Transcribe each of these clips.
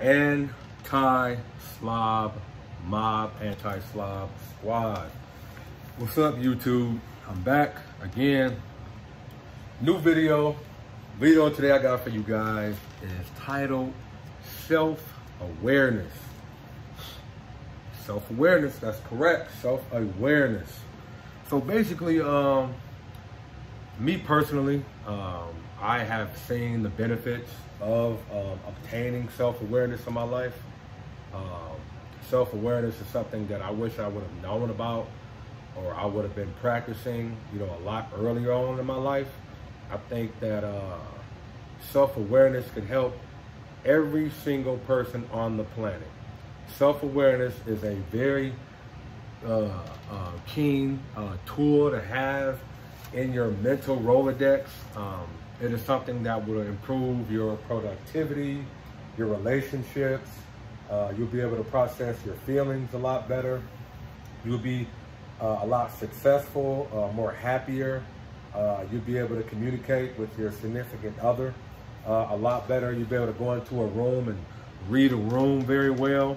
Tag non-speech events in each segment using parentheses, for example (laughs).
anti-slob mob, anti-slob squad. What's up, YouTube? I'm back again. New video. Video today I got for you guys is titled Self-Awareness. Self-awareness, that's correct. Self-awareness. So basically, um, me personally, um, I have seen the benefits of um, obtaining self-awareness in my life. Um, self-awareness is something that I wish I would have known about or I would have been practicing, you know, a lot earlier on in my life. I think that uh, self-awareness could help every single person on the planet. Self-awareness is a very uh, uh, keen uh, tool to have in your mental Rolodex. Um, it is something that will improve your productivity, your relationships. Uh, you'll be able to process your feelings a lot better. You'll be uh, a lot successful, uh, more happier. Uh, you'll be able to communicate with your significant other uh, a lot better. You'll be able to go into a room and read a room very well.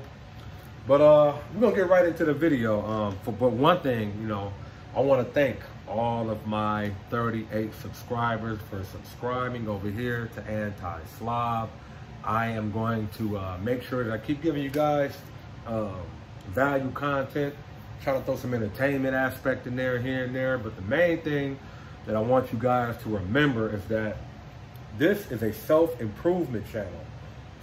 But uh, we're gonna get right into the video. Um, for, but one thing, you know, I want to thank all of my 38 subscribers for subscribing over here to Anti-Slob. I am going to uh, make sure that I keep giving you guys um, value content, try to throw some entertainment aspect in there, here and there. But the main thing that I want you guys to remember is that this is a self-improvement channel.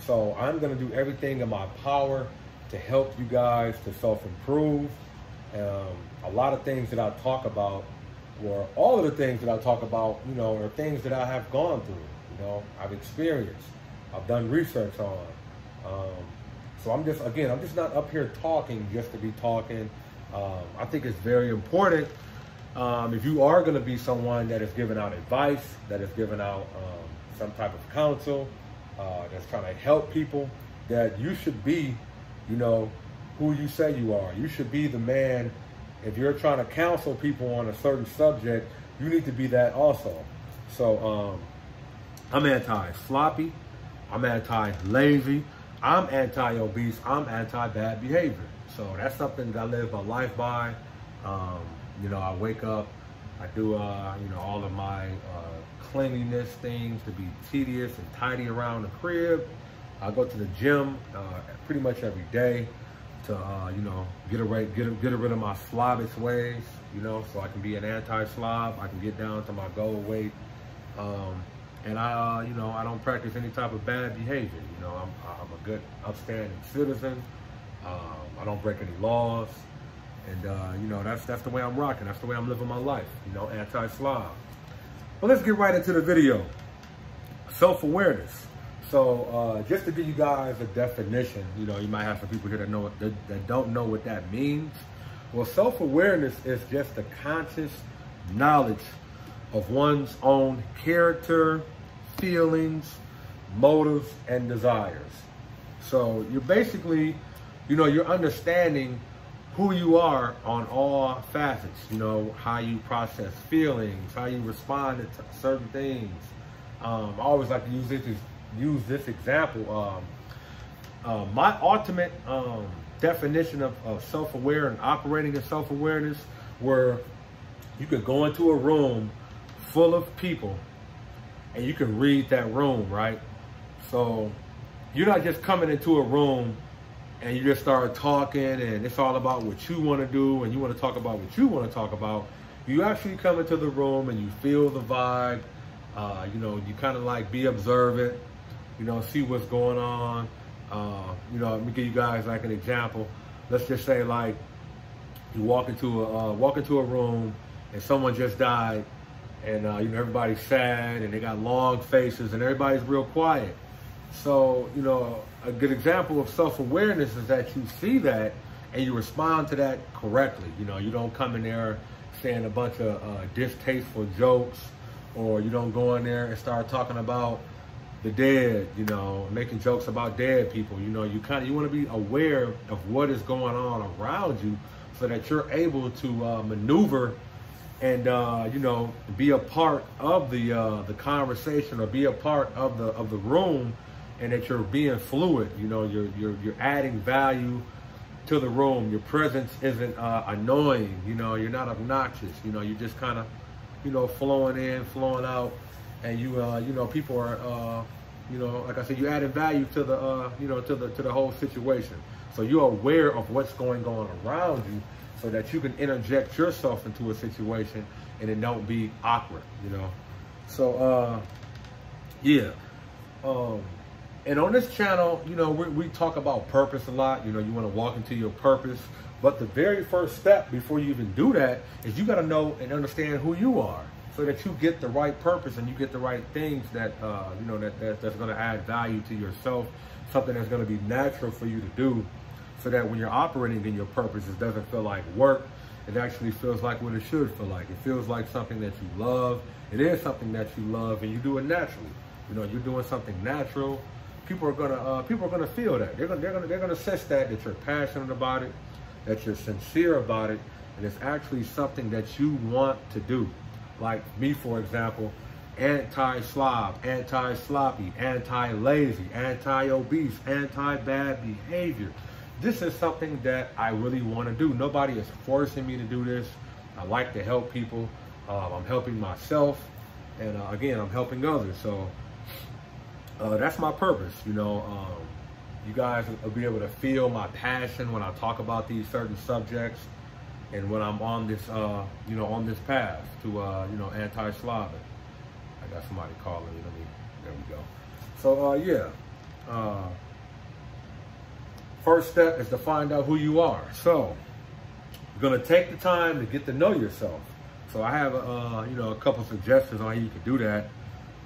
So I'm going to do everything in my power to help you guys to self-improve. Um, a lot of things that I talk about or all of the things that I talk about, you know, are things that I have gone through, you know, I've experienced, I've done research on. Um, so I'm just, again, I'm just not up here talking just to be talking. Um, I think it's very important um, if you are going to be someone that is giving out advice, that is giving out um, some type of counsel, uh, that's trying to help people, that you should be, you know, who you say you are. You should be the man if you're trying to counsel people on a certain subject, you need to be that also. So um, I'm anti-sloppy. I'm anti-lazy. I'm anti-obese. I'm anti-bad behavior. So that's something that I live my life by. Um, you know, I wake up, I do, uh, you know, all of my uh, cleanliness things to be tedious and tidy around the crib. I go to the gym uh, pretty much every day to, uh, you know, get away, get, get rid of my slobbish ways, you know, so I can be an anti-slob. I can get down to my goal weight. Um, and I, uh, you know, I don't practice any type of bad behavior. You know, I'm, I'm a good, upstanding citizen. Um, I don't break any laws. And, uh, you know, that's, that's the way I'm rocking. That's the way I'm living my life, you know, anti-slob. But let's get right into the video. Self-awareness. So uh, just to give you guys a definition, you know, you might have some people here that know that, that don't know what that means. Well, self-awareness is just the conscious knowledge of one's own character, feelings, motives, and desires. So you're basically, you know, you're understanding who you are on all facets, you know, how you process feelings, how you respond to certain things. Um, I always like to use this use this example. Um, uh, my ultimate um, definition of, of self-aware and operating in self-awareness where you could go into a room full of people and you can read that room, right? So you're not just coming into a room and you just start talking and it's all about what you want to do and you want to talk about what you want to talk about. You actually come into the room and you feel the vibe. Uh, you know, you kind of like be observant you know, see what's going on. Uh, you know, let me give you guys like an example. Let's just say like you walk into a uh, walk into a room and someone just died, and uh, you know everybody's sad and they got long faces and everybody's real quiet. So you know, a good example of self-awareness is that you see that and you respond to that correctly. You know, you don't come in there saying a bunch of uh, distasteful jokes, or you don't go in there and start talking about the dead, you know, making jokes about dead people. You know, you kind of you want to be aware of what is going on around you, so that you're able to uh, maneuver and uh, you know be a part of the uh, the conversation or be a part of the of the room and that you're being fluid. You know, you're you're you're adding value to the room. Your presence isn't uh, annoying. You know, you're not obnoxious. You know, you're just kind of, you know, flowing in, flowing out, and you, uh, you know, people are, uh, you know, like I said, you added value to the, uh, you know, to the to the whole situation. So you're aware of what's going on around you, so that you can interject yourself into a situation and it don't be awkward. You know, so uh, yeah. Um, and on this channel, you know, we, we talk about purpose a lot. You know, you want to walk into your purpose. But the very first step before you even do that is you got to know and understand who you are so that you get the right purpose and you get the right things that, uh, you know, that, that that's going to add value to yourself, something that's going to be natural for you to do so that when you're operating in your purpose, it doesn't feel like work. It actually feels like what it should feel like. It feels like something that you love. It is something that you love and you do it naturally. You know, you're doing something natural people are gonna uh, people are gonna feel that. They're gonna they're gonna they're gonna sense that that you're passionate about it, that you're sincere about it, and it's actually something that you want to do. Like me, for example, anti-slob, anti-sloppy, anti-lazy, anti-obese, anti-bad behavior. This is something that I really want to do. Nobody is forcing me to do this. I like to help people. Um, I'm helping myself, and uh, again, I'm helping others. So uh, that's my purpose. You know, um, you guys will be able to feel my passion when I talk about these certain subjects and when I'm on this, uh, you know, on this path to, uh, you know, anti-Slavic. I got somebody calling me. Let me, there we go. So, uh, yeah. Uh, first step is to find out who you are. So, you're going to take the time to get to know yourself. So I have, uh, you know, a couple suggestions on how you can do that.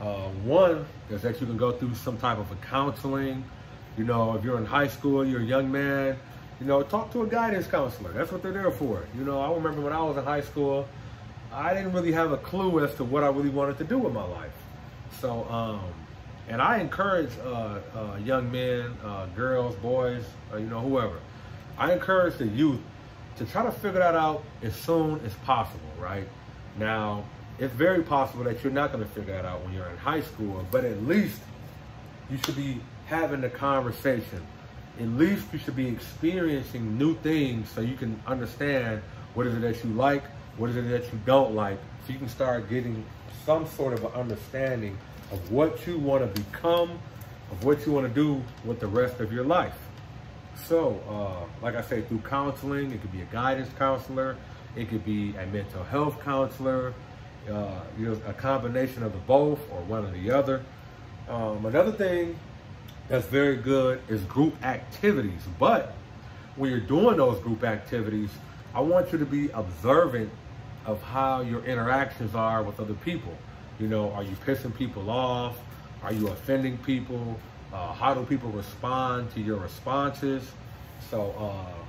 Uh, one is that you can go through some type of a counseling. You know, if you're in high school, you're a young man, you know, talk to a guidance counselor. That's what they're there for. You know, I remember when I was in high school, I didn't really have a clue as to what I really wanted to do with my life. So, um, and I encourage uh, uh, young men, uh, girls, boys, uh, you know, whoever. I encourage the youth to try to figure that out as soon as possible, right? Now, it's very possible that you're not going to figure that out when you're in high school, but at least you should be having the conversation. At least you should be experiencing new things so you can understand what is it that you like, what is it that you don't like, so you can start getting some sort of an understanding of what you want to become, of what you want to do with the rest of your life. So, uh, like I say, through counseling, it could be a guidance counselor, it could be a mental health counselor, uh, you know, a combination of the both or one or the other. Um, another thing that's very good is group activities. But when you're doing those group activities, I want you to be observant of how your interactions are with other people. You know, are you pissing people off? Are you offending people? Uh, how do people respond to your responses? So, uh,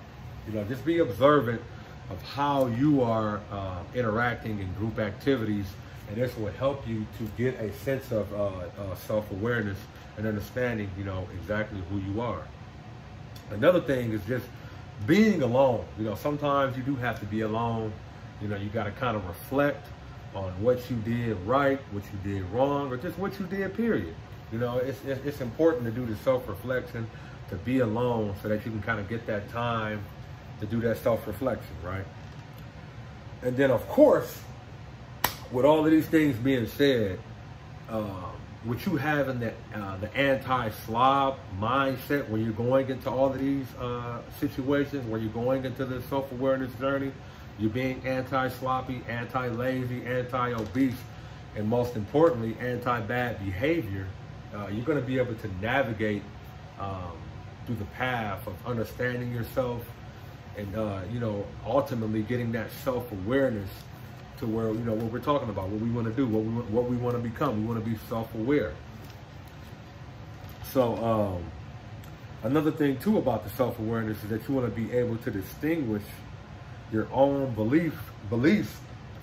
you know, just be observant of how you are uh, interacting in group activities, and this will help you to get a sense of uh, uh, self-awareness and understanding, you know, exactly who you are. Another thing is just being alone. You know, sometimes you do have to be alone. You know, you got to kind of reflect on what you did right, what you did wrong, or just what you did, period. You know, it's, it's, important to do the self-reflection, to be alone so that you can kind of get that time to do that self-reflection, right? And then, of course, with all of these things being said, uh, what you have in the, uh, the anti-slob mindset when you're going into all of these uh, situations, where you're going into the self-awareness journey, you're being anti-sloppy, anti-lazy, anti-obese, and most importantly, anti-bad behavior, uh, you're going to be able to navigate um, through the path of understanding yourself, and uh, you know ultimately getting that self-awareness to where you know what we're talking about what we want to do what we what we want to become. We want to be self-aware. So um, another thing too about the self-awareness is that you want to be able to distinguish your own belief beliefs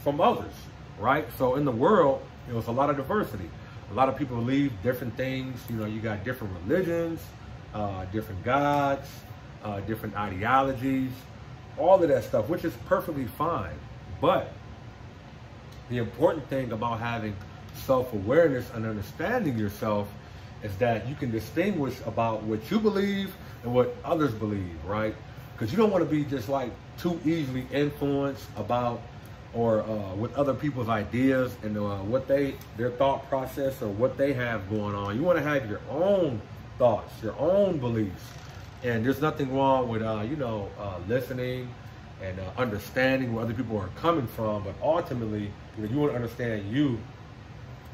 from others right? So in the world you know it's a lot of diversity. A lot of people believe different things you know you got different religions uh, different gods uh, different ideologies, all of that stuff, which is perfectly fine. But the important thing about having self-awareness and understanding yourself is that you can distinguish about what you believe and what others believe, right? Because you don't want to be just like too easily influenced about or uh, with other people's ideas and uh, what they their thought process or what they have going on. You want to have your own thoughts, your own beliefs, and there's nothing wrong with uh, you know uh, listening and uh, understanding where other people are coming from. But ultimately, you know, you want to understand you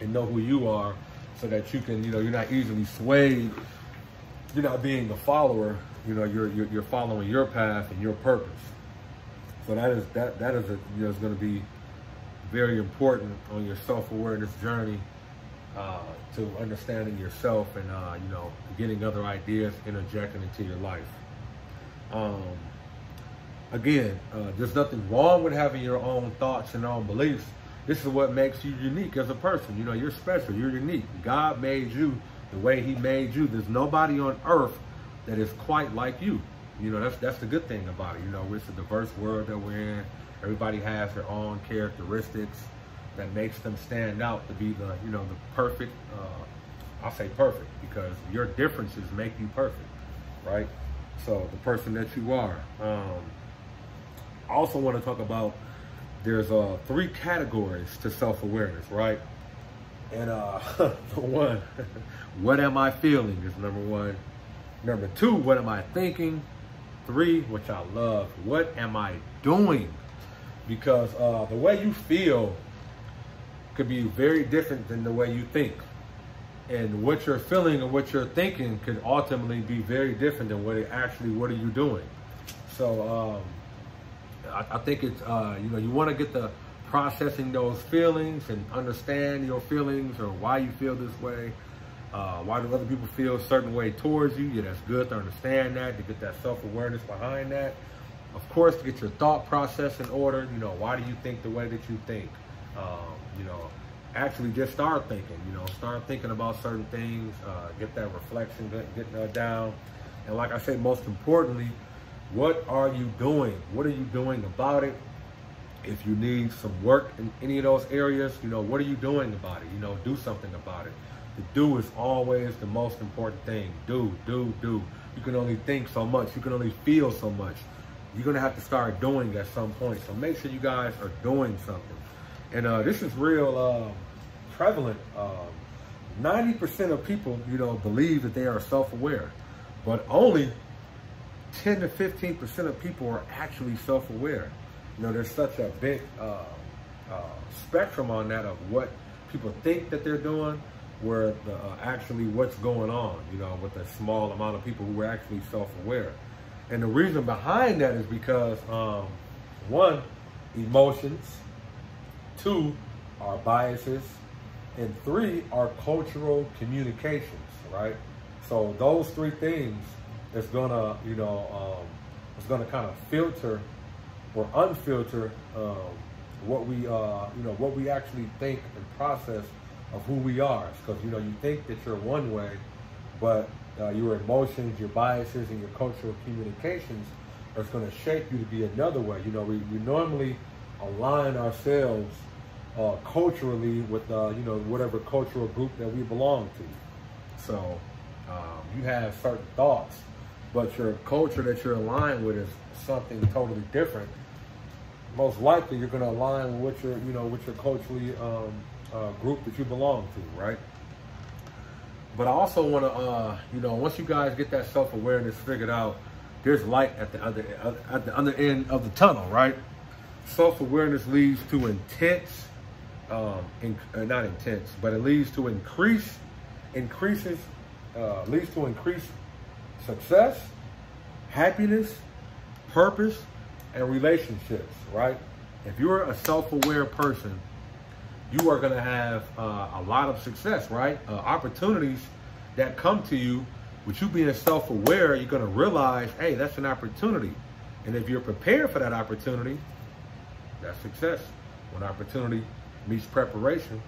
and know who you are, so that you can you know you're not easily swayed. You're not being the follower. You know, you're you're, you're following your path and your purpose. So that is that that is a, you know is going to be very important on your self awareness journey uh, to understanding yourself and uh, you know getting other ideas interjecting into your life. Um, again, uh, there's nothing wrong with having your own thoughts and own beliefs. This is what makes you unique as a person. You know, you're special. You're unique. God made you the way He made you. There's nobody on earth that is quite like you. You know, that's that's the good thing about it. You know, it's a diverse world that we're in. Everybody has their own characteristics that makes them stand out to be the, you know, the perfect, uh, I'll say perfect because your differences make you perfect, right? So the person that you are. Um, I also want to talk about there's uh, three categories to self-awareness, right? And uh, (laughs) one, (laughs) what am I feeling is number one. Number two, what am I thinking? Three, which I love, what am I doing? Because uh, the way you feel could be very different than the way you think. And what you're feeling and what you're thinking could ultimately be very different than what it actually, what are you doing? So um, I, I, think it's, uh, you know, you want to get the processing those feelings and understand your feelings or why you feel this way. Uh, why do other people feel a certain way towards you? Yeah, that's good to understand that, to get that self-awareness behind that. Of course, to get your thought process in order. You know, why do you think the way that you think? Um, you know, actually just start thinking. You know, start thinking about certain things. Uh, get that reflection, get, get that down. And like I said, most importantly, what are you doing? What are you doing about it? If you need some work in any of those areas, you know, what are you doing about it? You know, do something about it. The do is always the most important thing. Do, do, do. You can only think so much. You can only feel so much. You're going to have to start doing at some point. So make sure you guys are doing something. And uh, this is real uh, prevalent. 90% um, of people, you know, believe that they are self-aware. But only 10 to 15% of people are actually self-aware. You know, there's such a big uh, uh, spectrum on that of what people think that they're doing where the, uh, actually what's going on, you know, with a small amount of people who are actually self-aware. And the reason behind that is because, um, one, emotions, two, our biases, and three, our cultural communications, right? So those three things is gonna, you know, um, is gonna kind of filter or unfilter um, what we, uh, you know, what we actually think and process of who we are. Because, you know, you think that you're one way, but uh, your emotions, your biases, and your cultural communications are going to shape you to be another way. You know, we, we normally align ourselves uh, culturally with, uh, you know, whatever cultural group that we belong to. So um, you have certain thoughts, but your culture that you're aligned with is something totally different. Most likely, you're going to align with your, you know, with your culturally um, uh, group that you belong to, right? But I also want to, uh, you know, once you guys get that self-awareness figured out, there's light at the other at the other end of the tunnel, right? Self-awareness leads to intense, um, in, uh, not intense, but it leads to increase, increases, uh, leads to increased success, happiness, purpose, and relationships, right? If you're a self-aware person, you are going to have uh, a lot of success, right? Uh, opportunities that come to you with you being self-aware, you're going to realize, hey, that's an opportunity. And if you're prepared for that opportunity, that's success. When opportunity meets preparation,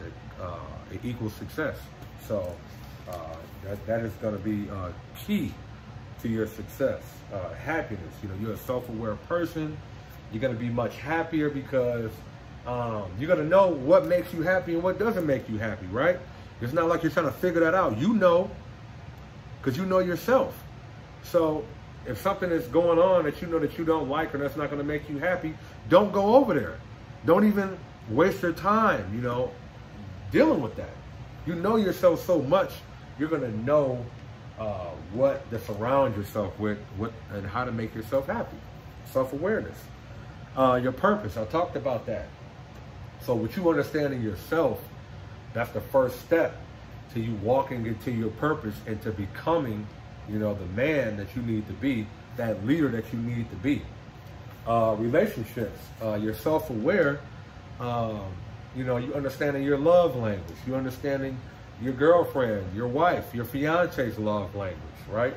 it, uh, it equals success. So uh, that, that is going to be uh, key to your success. Uh, happiness, you know, you're a self-aware person. You're going to be much happier because um, you're gonna know what makes you happy and what doesn't make you happy, right? It's not like you're trying to figure that out. You know, because you know yourself. So if something is going on that you know that you don't like or that's not going to make you happy, don't go over there. Don't even waste your time, you know, dealing with that. You know yourself so much, you're going to know uh, what to surround yourself with, what and how to make yourself happy. Self-awareness. Uh, your purpose, I talked about that. So with you understanding yourself, that's the first step to you walking into your purpose and to becoming, you know, the man that you need to be, that leader that you need to be. Uh, relationships, uh, you're self-aware, um, you know, you understanding your love language, you understanding your girlfriend, your wife, your fiance's love language, right?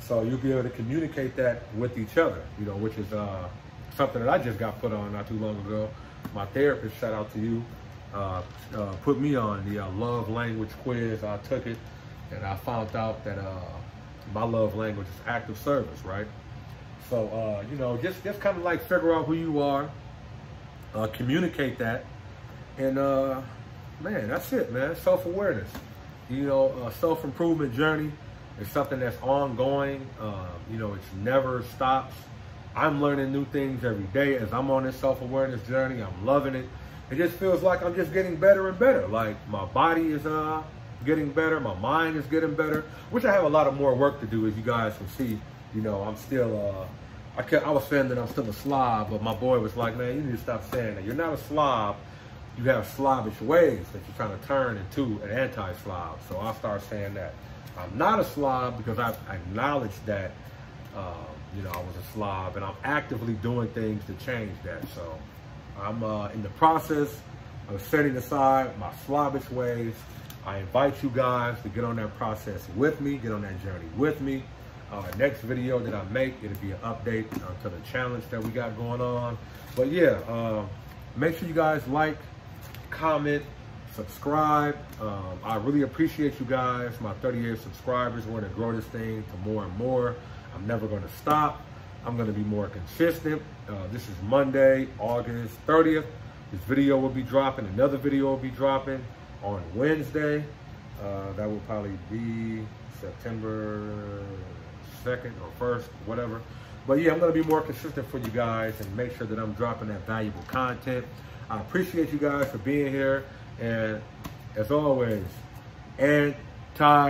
So you'll be able to communicate that with each other, you know, which is uh, something that I just got put on not too long ago. My therapist, shout out to you, uh, uh, put me on the uh, love language quiz. I took it and I found out that uh, my love language is active service, right? So, uh, you know, just, just kind of like figure out who you are, communicate that, and man, that's it, man. Self-awareness. You know, a self-improvement journey is something that's ongoing. you know, it's never stops. I'm learning new things every day as I'm on this self-awareness journey. I'm loving it it just feels like I'm just getting better and better. Like my body is uh, getting better, my mind is getting better, which I have a lot of more work to do, as you guys can see. You know, I'm still, uh, I, kept, I was saying that I'm still a slob, but my boy was like, man, you need to stop saying that. You're not a slob. You have slobbish ways that you're trying to turn into an anti-slob. So I'll start saying that. I'm not a slob because I acknowledge that, um, you know, I was a slob and I'm actively doing things to change that. So I'm uh, in the process of setting aside my slobbish ways. I invite you guys to get on that process with me, get on that journey with me. Uh, next video that I make, it'll be an update uh, to the challenge that we got going on. But yeah, uh, make sure you guys like, comment, subscribe. Um, I really appreciate you guys, my 38 subscribers. We're gonna grow this thing to more and more. I'm never gonna stop. I'm going to be more consistent. Uh, this is Monday, August 30th. This video will be dropping. Another video will be dropping on Wednesday. Uh, that will probably be September 2nd or 1st, whatever. But yeah, I'm going to be more consistent for you guys and make sure that I'm dropping that valuable content. I appreciate you guys for being here. And as always, anti-slob.